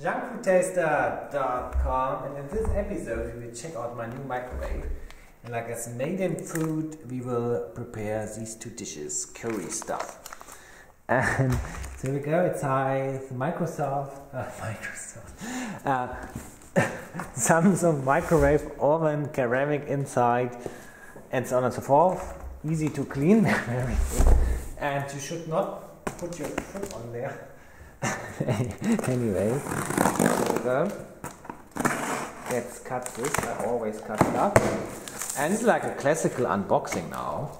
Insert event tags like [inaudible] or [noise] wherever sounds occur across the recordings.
junkfoodtaster.com and in this episode we will check out my new microwave. And like as maiden food, we will prepare these two dishes, curry stuff. And [laughs] there we go, it's high Microsoft, [laughs] uh, Microsoft, uh, [laughs] Samsung microwave oven, ceramic inside, and so on and so forth. Easy to clean. And you should not put your foot on there. [laughs] anyway. Let's cut this. I always cut it stuff. And it's like a classical unboxing now.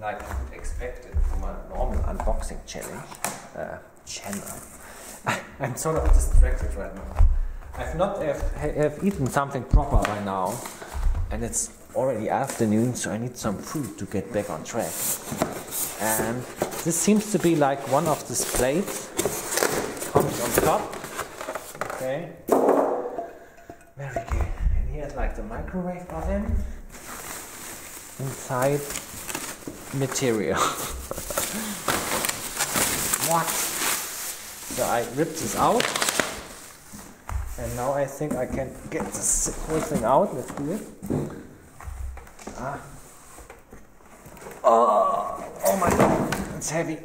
Like you would expect it from a normal unboxing challenge. Uh, channel. [laughs] I'm sort of distracted right now. I've not have, have eaten something proper by now. And it's already afternoon, so I need some food to get back on track. And this seems to be like one of these plates top. Okay. Very good. And here's like the microwave oven. Inside material. [laughs] what? So I ripped this out. And now I think I can get this whole thing out. Let's do it. Ah. Oh, oh my god, it's heavy.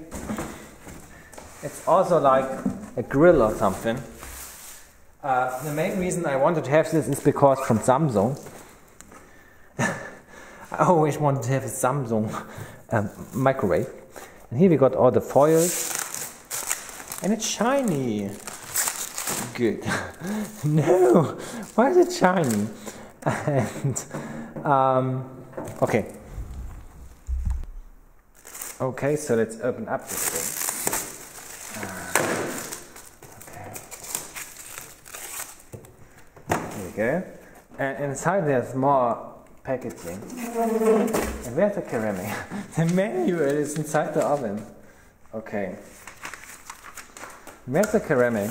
It's also like a grill or something. Uh, the main reason I wanted to have this is because from Samsung. [laughs] I always wanted to have a Samsung um, microwave. And here we got all the foils. And it's shiny. Good. [laughs] no, why is it shiny? And, um, okay. Okay, so let's open up this thing. Go. And inside there's more packaging. And where's the ceramic? [laughs] the manual is inside the oven. Okay. Where's the ceramic?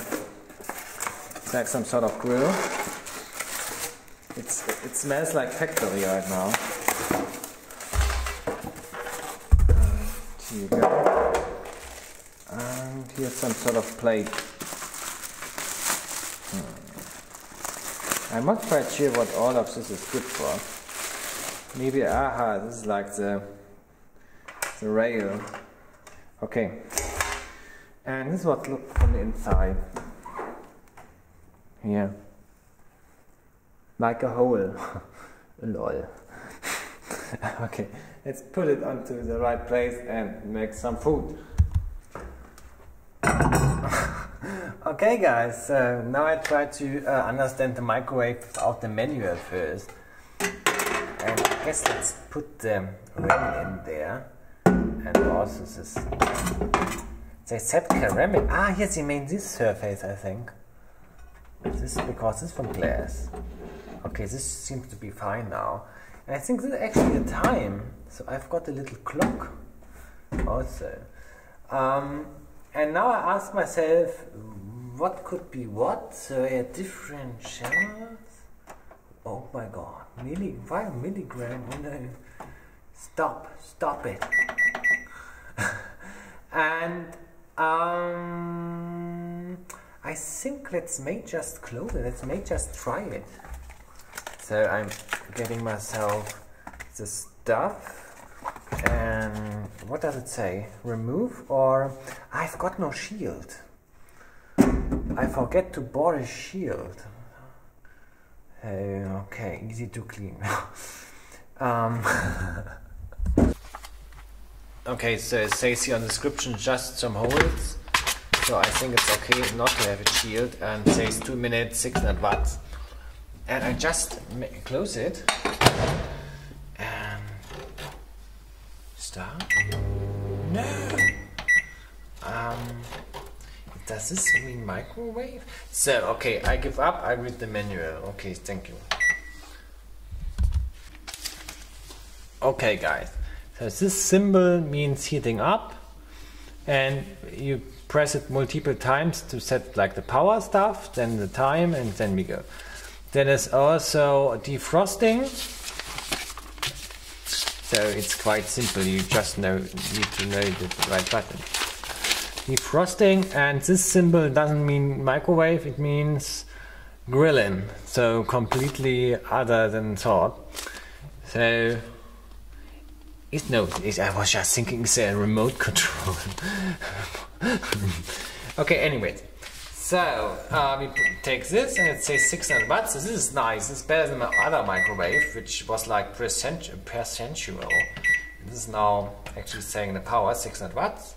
It's like some sort of grill. It's, it smells like factory right now. Here you go. And here's some sort of plate. I'm not quite sure what all of this is good for. Maybe, aha, this is like the, the rail. Okay. And this is what looks from the inside. Here. Like a hole. [laughs] Lol. [laughs] okay, let's put it onto the right place and make some food. Okay guys, so now I try to uh, understand the microwave without the manual first. And I guess let's put the ring in there. And also this... They said ceramic. Ah, yes, you mean this surface, I think. This is because is from glass. Okay, this seems to be fine now. And I think this is actually the time. So I've got a little clock also. Um, and now I ask myself, what could be what? So had different channels. Oh my god, milli, why milligram? No. Stop, stop it. [laughs] and um, I think let's make just close it. Let's make just try it. So I'm getting myself the stuff. And what does it say? Remove or I've got no shield. I forget to bought a shield. Uh, okay, easy to clean. [laughs] um, [laughs] okay, so it says here on the description just some holes. So I think it's okay not to have a shield and says 2 minutes 600 watts. And I just close it and start. No. Um, does this mean microwave? So okay, I give up. I read the manual. Okay, thank you. Okay, guys. So this symbol means heating up, and you press it multiple times to set like the power stuff, then the time, and then we go. Then there's also defrosting. So it's quite simple. You just know need to know the right button. Defrosting and this symbol doesn't mean microwave, it means grilling. So completely other than thought. So it's no, I was just thinking it's a remote [laughs] control. okay, anyways. So uh, we take this and it says 600 watts. This is nice. It's better than my other microwave, which was like percentual. This is now actually saying the power 600 watts.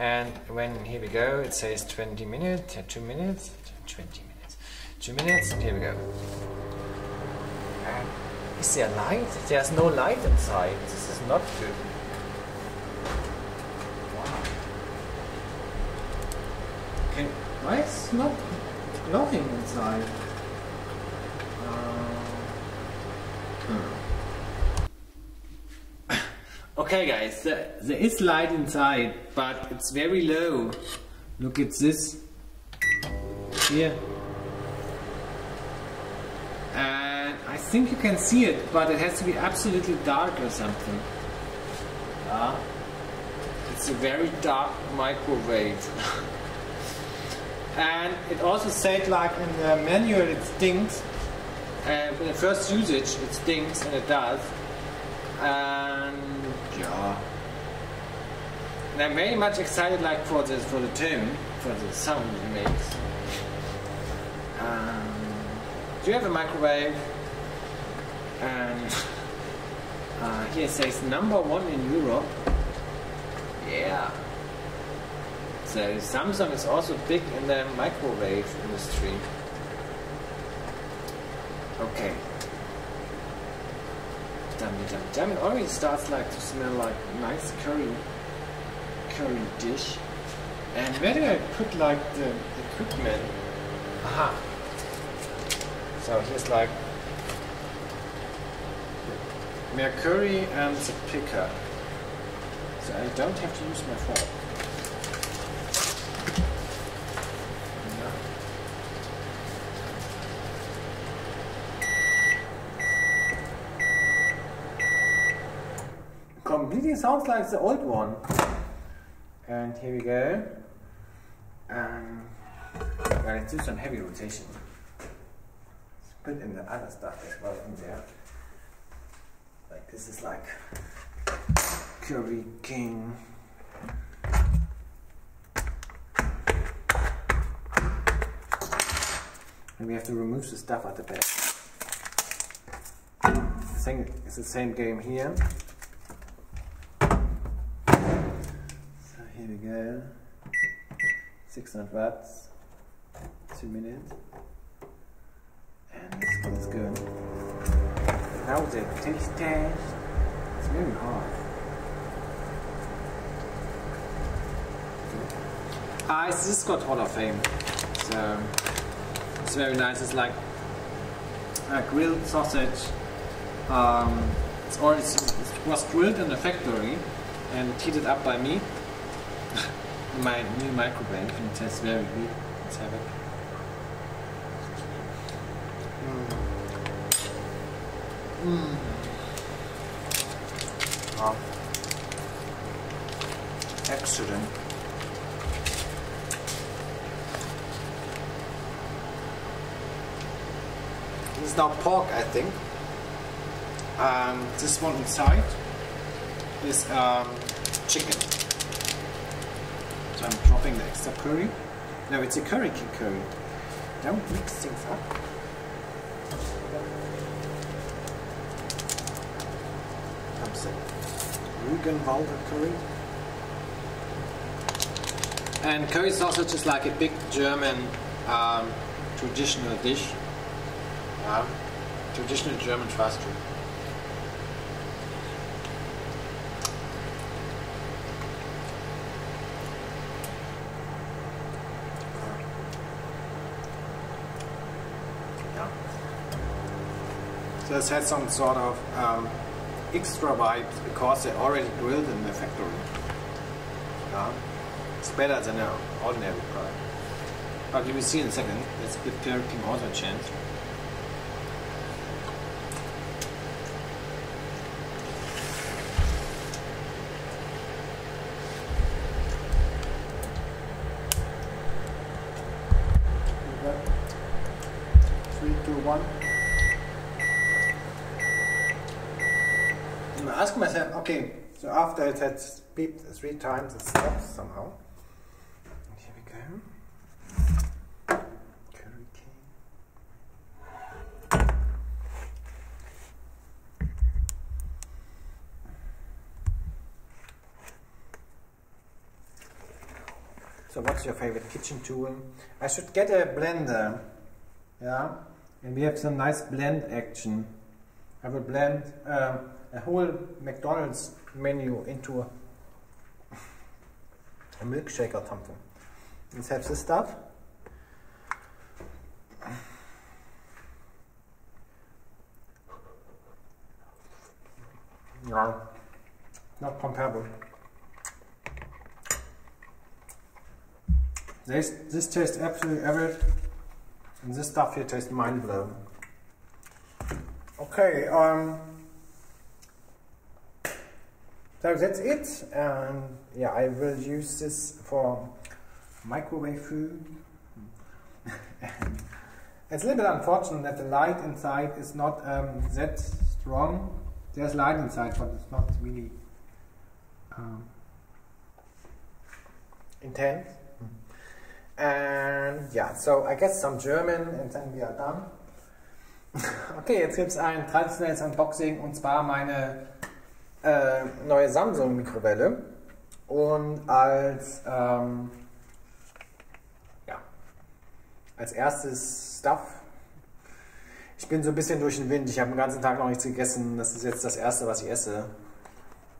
And when here we go, it says 20 minutes, 2 minutes, 20 minutes, 2 minutes, here we go. And is there light? There's no light inside. This is not good. Wow. Why is not glowing inside? Uh, hmm. Okay guys, there, there is light inside, but it's very low. Look at this. Here. And I think you can see it, but it has to be absolutely dark or something. Ah, It's a very dark microwave. [laughs] and it also said like in the manual it stinks. And in the first usage it stinks and it does. And yeah. And I'm very much excited like for this for the tune, for the sound it makes. Um, do you have a microwave? And [laughs] uh, here it says number one in Europe. Yeah. So Samsung is also big in the microwave industry. Okay yummy. It already starts like to smell like nice curry, curry dish. And where do I put like the equipment? Aha. So here's like Mercury and the picker. So I don't have to use my fork. Completely sounds like the old one. And here we go. Um, let's do some heavy rotation. Let's put in the other stuff as well in there. Like this is like Curry King. And we have to remove the stuff at the back. I think it's the same game here. Go. 600 watts, 2 minutes. And let's go, let's go. Now taste test. It's very hard. Ah, it's this got Hall of Fame. So it's very nice. It's like a grilled sausage. Um, it's already it was grilled in the factory and heated up by me my new microwave and it tastes very good. Let's have it. Mm. Mm. Oh. Excellent. This is now pork, I think. Um, this one inside is um, chicken. I'm dropping the extra curry. No, it's a curry king curry. Don't mix things up. Comes the Rügenwalder curry. And curry sausage is also just like a big German um, traditional dish. Um, traditional German fast food. this has some sort of um, extra bite because they already grilled in the factory. Yeah. It's better than an ordinary product. But you will see in a second, let's give Pericum also a chance. Three, two, one. Ask myself, okay, so after it had beeped three times, it stops somehow. And here we go. Curry King. So what's your favorite kitchen tool? I should get a blender. Yeah, and we have some nice blend action. I will blend um, a whole McDonald's menu into a, a milkshake or something. Let's have this stuff. No, not comparable. This, this tastes absolutely average, and this stuff here tastes mind blowing. Okay, um, so that's it, and yeah, I will use this for microwave food. [laughs] it's a little bit unfortunate that the light inside is not um, that strong. There's light inside, but it's not really um, intense. And yeah, so I guess some German and then we are done. [laughs] okay, jetzt gibt es ein traditionelles Unboxing und zwar meine äh, neue Samsung Mikrowelle. Und als, ähm, ja, als erstes Stuff. Ich bin so ein bisschen durch den Wind. Ich habe den ganzen Tag noch nichts gegessen. Das ist jetzt das erste, was ich esse.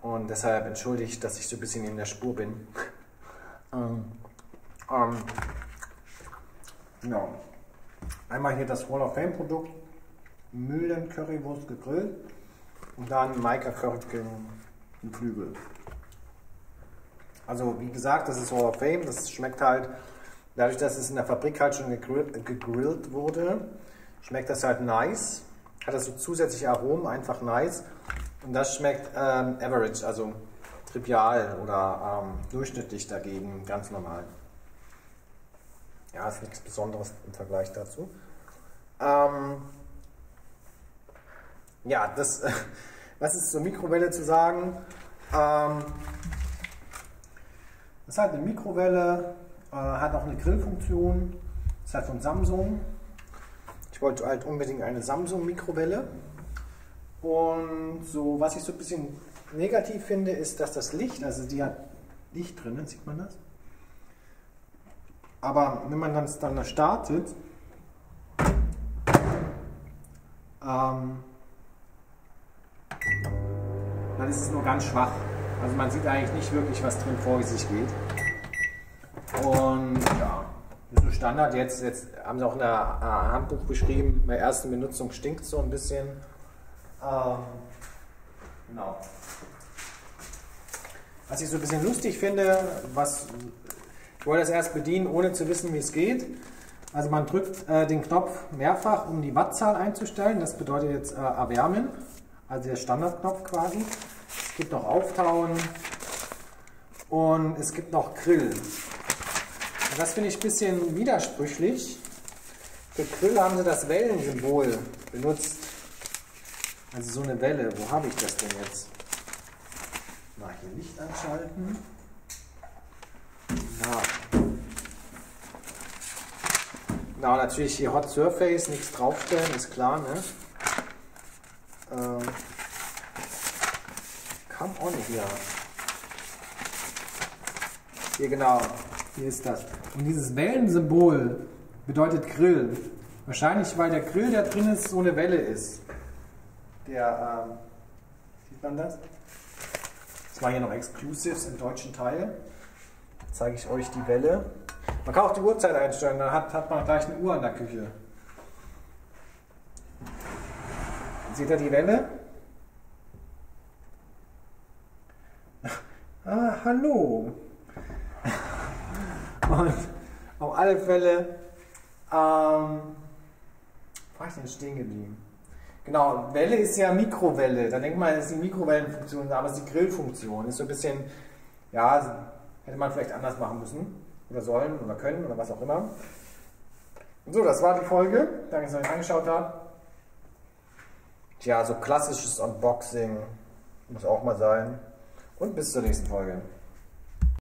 Und deshalb entschuldigt, dass ich so ein bisschen in der Spur bin. [laughs] ähm, ähm, ja. Einmal hier das Wall of Fame Produkt, Mühlen Currywurst gegrillt und dann Maika Curry im Flügel. Also wie gesagt, das ist Wall of Fame, das schmeckt halt, dadurch, dass es in der Fabrik halt schon gegrillt, gegrillt wurde, schmeckt das halt nice, hat das so zusätzliche Aromen, einfach nice und das schmeckt ähm, average, also trivial oder ähm, durchschnittlich dagegen, ganz normal. Ja, ist nichts Besonderes im Vergleich dazu. Ähm, ja, das, [laughs] was ist zur Mikrowelle zu sagen? Ähm, das ist halt eine Mikrowelle, äh, hat auch eine Grillfunktion, ist halt von Samsung. Ich wollte halt unbedingt eine Samsung-Mikrowelle. Und so, was ich so ein bisschen negativ finde, ist, dass das Licht, also die hat Licht drin, sieht man das? Aber wenn man das dann startet, ähm, dann ist es nur ganz schwach. Also man sieht eigentlich nicht wirklich, was drin vor sich geht. Und ja, das ist so Standard. Jetzt, jetzt haben sie auch in der äh, Handbuch beschrieben, bei erster Benutzung stinkt so ein bisschen. Ähm, genau. Was ich so ein bisschen lustig finde, was ich wollte das erst bedienen, ohne zu wissen, wie es geht. Also man drückt äh, den Knopf mehrfach, um die Wattzahl einzustellen. Das bedeutet jetzt äh, erwärmen, also der Standardknopf quasi. Gibt noch Auftauen und es gibt noch Grill. Das finde ich ein bisschen widersprüchlich. Für Grill haben sie das Wellensymbol benutzt. Also so eine Welle. Wo habe ich das denn jetzt? Mal hier Licht anschalten. Ja. Na, natürlich hier Hot Surface, nichts draufstellen, ist klar, ne? Ähm, come on hier. Hier genau, hier ist das. Und dieses Wellensymbol bedeutet Grill. Wahrscheinlich, weil der Grill, der drin ist, so eine Welle ist. Der, ähm, sieht man das? Das war hier noch Exclusives im deutschen Teil zeige ich euch die Welle. Man kann auch die Uhrzeit einstellen, dann hat, hat man gleich eine Uhr in der Küche. Seht ihr die Welle? Ah, hallo. Und auf alle Fälle, ähm, war ich denn stehen geblieben? Genau, Welle ist ja Mikrowelle. Da denkt man, das ist die Mikrowellenfunktion, aber es ist die Grillfunktion. Ist so ein bisschen, ja, Hätte man vielleicht anders machen müssen oder sollen oder können oder was auch immer. So, das war die Folge. Danke, dass ihr euch angeschaut habt. Tja, so klassisches Unboxing muss auch mal sein. Und bis zur nächsten Folge.